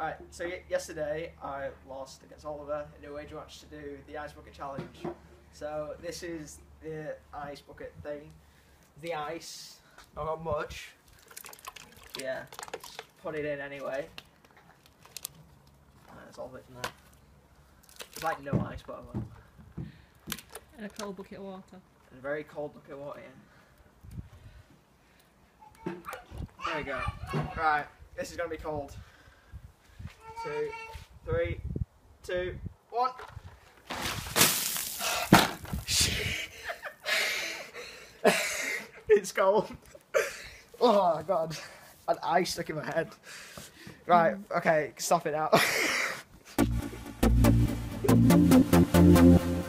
Right, so y- yesterday I lost against Oliver in a wager match to do the ice bucket challenge. So this is the ice bucket thing. The ice, not got much. Yeah, just put it in anyway. That's all of it in there. It's like no ice, but I will. And a cold bucket of water. And a very cold bucket of water in. There we go. Right, this is gonna be cold. Two, three, two, one. it's cold. Oh god. An ice stuck in my head. Right, okay, stop it now.